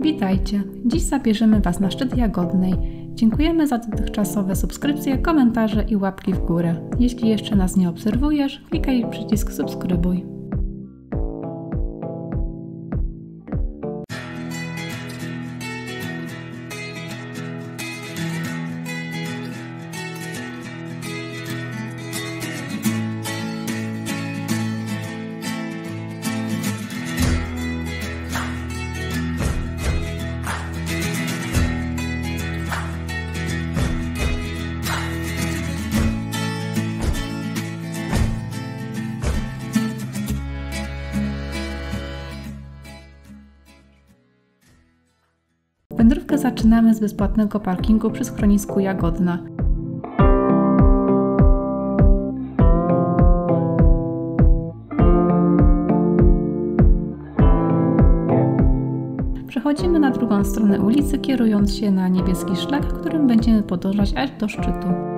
Witajcie! Dziś zabierzemy Was na szczyt Jagodnej. Dziękujemy za dotychczasowe subskrypcje, komentarze i łapki w górę. Jeśli jeszcze nas nie obserwujesz, klikaj przycisk subskrybuj. Wędrówkę zaczynamy z bezpłatnego parkingu przy schronisku Jagodna. Przechodzimy na drugą stronę ulicy, kierując się na niebieski szlak, którym będziemy podążać aż do szczytu.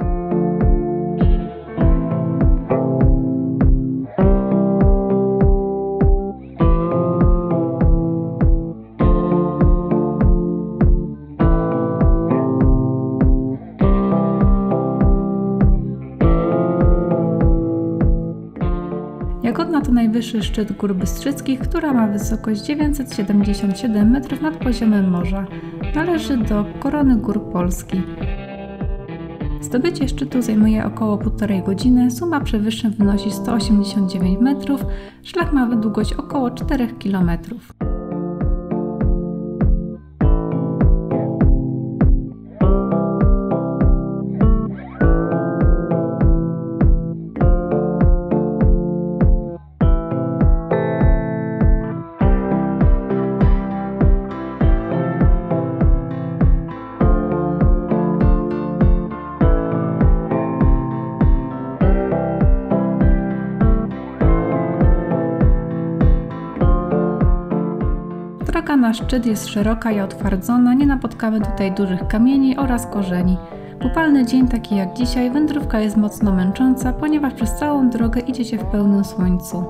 Jagodna to najwyższy szczyt Gór Bystrzyckich, która ma wysokość 977 metrów nad poziomem morza. Należy do korony gór Polski. Zdobycie szczytu zajmuje około 1,5 godziny, suma przewyższeń wynosi 189 metrów, szlak ma długość około 4 kilometrów. Droga na szczyt jest szeroka i otwardzona, nie napotkamy tutaj dużych kamieni oraz korzeni. Upalny dzień taki jak dzisiaj wędrówka jest mocno męcząca, ponieważ przez całą drogę idzie się w pełnym słońcu.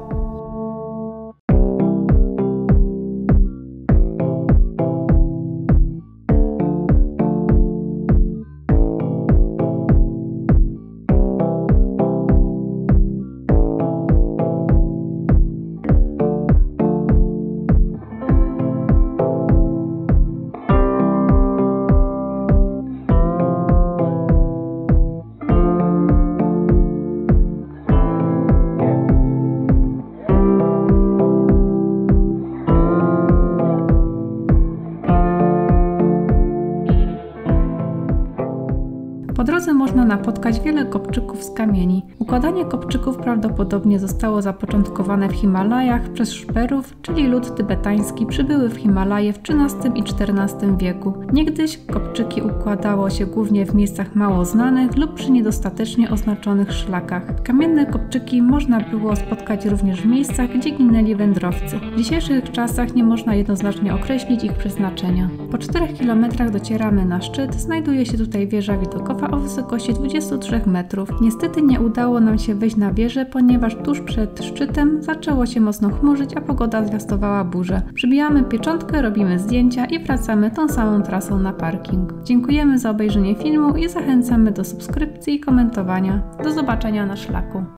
Po drodze można napotkać wiele kopczyków z kamieni. Układanie kopczyków prawdopodobnie zostało zapoczątkowane w Himalajach przez Szperów, czyli lud tybetański przybyły w Himalaje w XIII i XIV wieku. Niegdyś kopczyki układało się głównie w miejscach mało znanych lub przy niedostatecznie oznaczonych szlakach. Kamienne kopczyki można było spotkać również w miejscach, gdzie ginęli wędrowcy. W dzisiejszych czasach nie można jednoznacznie określić ich przeznaczenia. Po 4 kilometrach docieramy na szczyt, znajduje się tutaj wieża widokowa o wysokości 23 metrów. Niestety nie udało nam się wejść na wieżę, ponieważ tuż przed szczytem zaczęło się mocno chmurzyć, a pogoda zwiastowała burzę. Przybijamy pieczątkę, robimy zdjęcia i wracamy tą samą trasą na parking. Dziękujemy za obejrzenie filmu i zachęcamy do subskrypcji i komentowania. Do zobaczenia na szlaku.